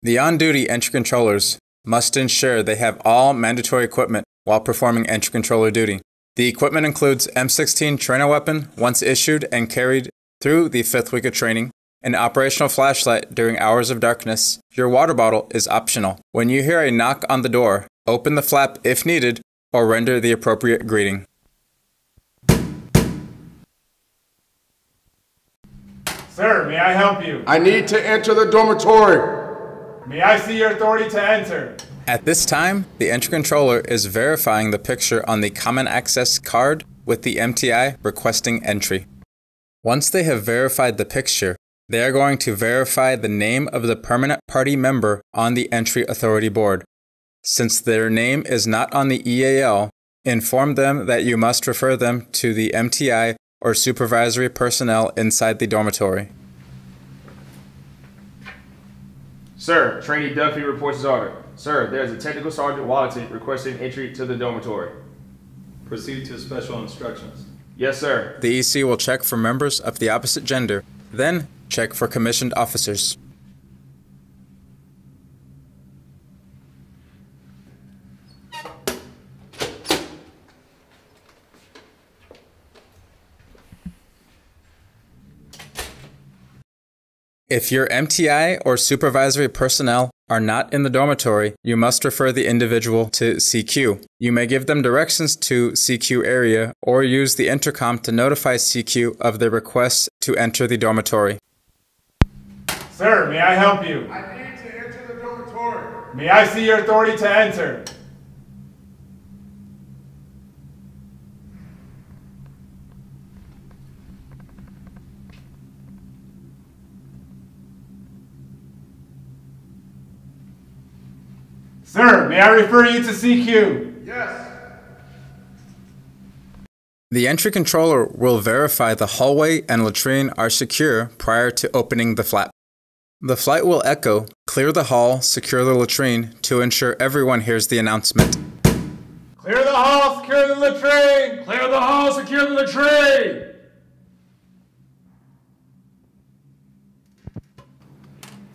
The on duty entry controllers must ensure they have all mandatory equipment while performing entry controller duty. The equipment includes M16 trainer weapon once issued and carried through the fifth week of training, an operational flashlight during hours of darkness. Your water bottle is optional. When you hear a knock on the door, open the flap if needed or render the appropriate greeting. Sir, may I help you? I need to enter the dormitory. May I see your authority to enter? At this time, the entry controller is verifying the picture on the Common Access card with the MTI requesting entry. Once they have verified the picture, they are going to verify the name of the permanent party member on the entry authority board. Since their name is not on the EAL, inform them that you must refer them to the MTI or supervisory personnel inside the dormitory. Sir, trainee Duffy reports his order. Sir, there is a technical sergeant Wallaton requesting entry to the dormitory. Proceed to special instructions. Yes, sir. The EC will check for members of the opposite gender, then check for commissioned officers. If your MTI or supervisory personnel are not in the dormitory, you must refer the individual to CQ. You may give them directions to CQ area or use the intercom to notify CQ of the request to enter the dormitory. Sir, may I help you? I need to enter the dormitory. May I see your authority to enter? Sir, may I refer you to CQ? Yes. The entry controller will verify the hallway and latrine are secure prior to opening the flap. The flight will echo, clear the hall, secure the latrine to ensure everyone hears the announcement. Clear the hall, secure the latrine! Clear the hall, secure the latrine!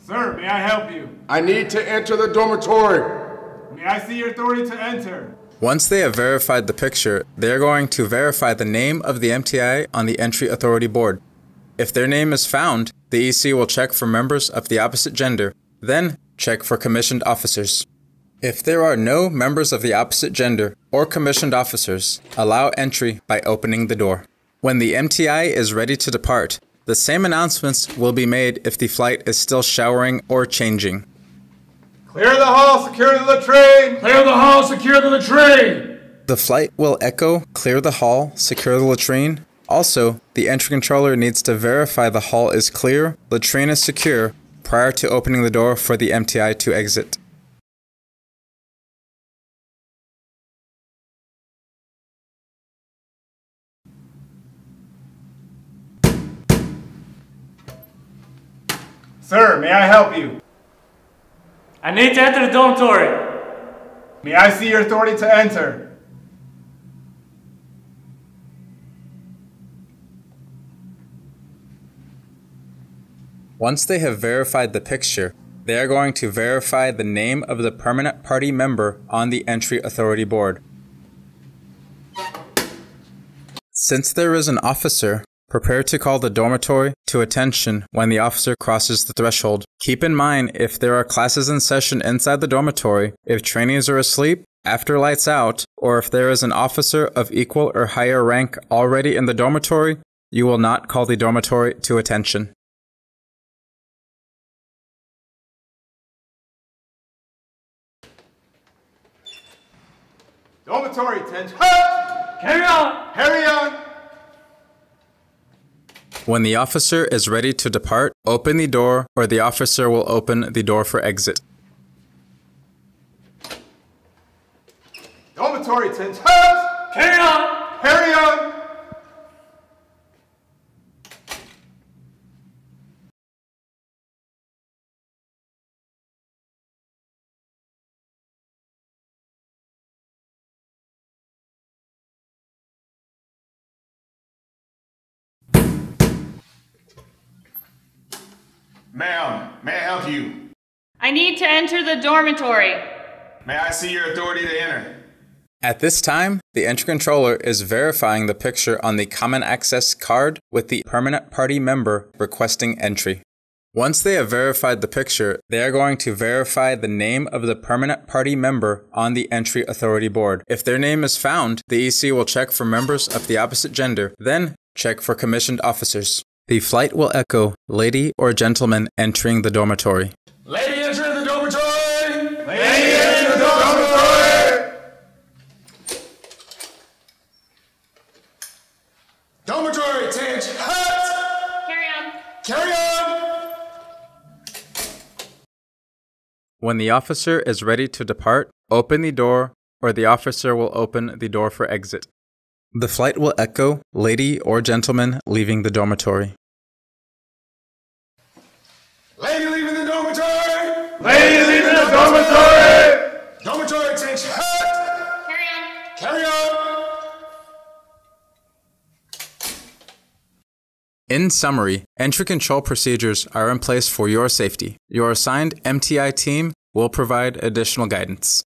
Sir, may I help you? I need to enter the dormitory. May I see your authority to enter? Once they have verified the picture, they are going to verify the name of the MTI on the entry authority board. If their name is found, the EC will check for members of the opposite gender, then check for commissioned officers. If there are no members of the opposite gender or commissioned officers, allow entry by opening the door. When the MTI is ready to depart, the same announcements will be made if the flight is still showering or changing. Clear the hall, secure the latrine! Clear the hall, secure the latrine! The flight will echo, clear the hall, secure the latrine. Also, the entry controller needs to verify the hall is clear, latrine is secure, prior to opening the door for the MTI to exit. Sir, may I help you? I need to enter the dormitory. May I see your authority to enter? Once they have verified the picture, they are going to verify the name of the permanent party member on the entry authority board. Since there is an officer, prepare to call the dormitory to attention when the officer crosses the threshold. Keep in mind if there are classes in session inside the dormitory, if trainees are asleep, after lights out, or if there is an officer of equal or higher rank already in the dormitory, you will not call the dormitory to attention. Dormitory, attention! Carry on. Carry on! When the officer is ready to depart, open the door or the officer will open the door for exit. Dormitory, attention! Carry on. Carry on! Ma'am, may I help you? I need to enter the dormitory. May I see your authority to enter? At this time, the entry controller is verifying the picture on the Common Access card with the permanent party member requesting entry. Once they have verified the picture, they are going to verify the name of the permanent party member on the entry authority board. If their name is found, the EC will check for members of the opposite gender, then check for commissioned officers. The flight will echo lady or gentleman entering the dormitory. Lady enter the dormitory! Lady enter the dormitory! Dormitory, attention! Hut! Carry on. Carry on! When the officer is ready to depart, open the door, or the officer will open the door for exit. The flight will echo lady or gentleman leaving the dormitory. Lady leaving the dormitory! Lady leaving the dormitory! Dormitory, attention! Carry on. Carry on! In summary, entry control procedures are in place for your safety. Your assigned MTI team will provide additional guidance.